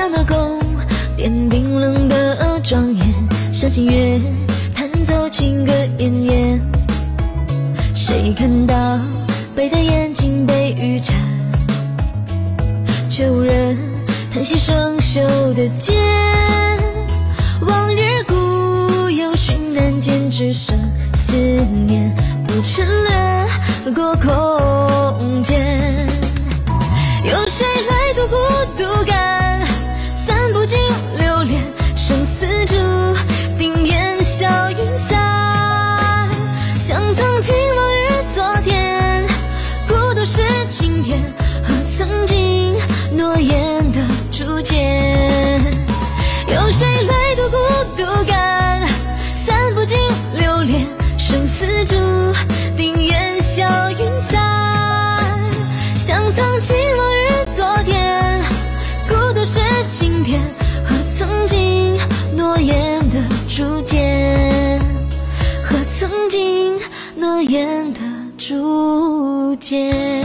当到宫殿冰冷的庄严，赏心悦，弹奏情歌绵延。谁看到北的眼睛被雨沾，却无人叹息生锈的剑。往日故友寻难见，只剩思念浮沉掠过空谁来独孤独感？散不尽流连，生死注定烟消云散。像曾经落于昨天，孤独是晴天和曾经诺言的初见，和曾经诺言的初见。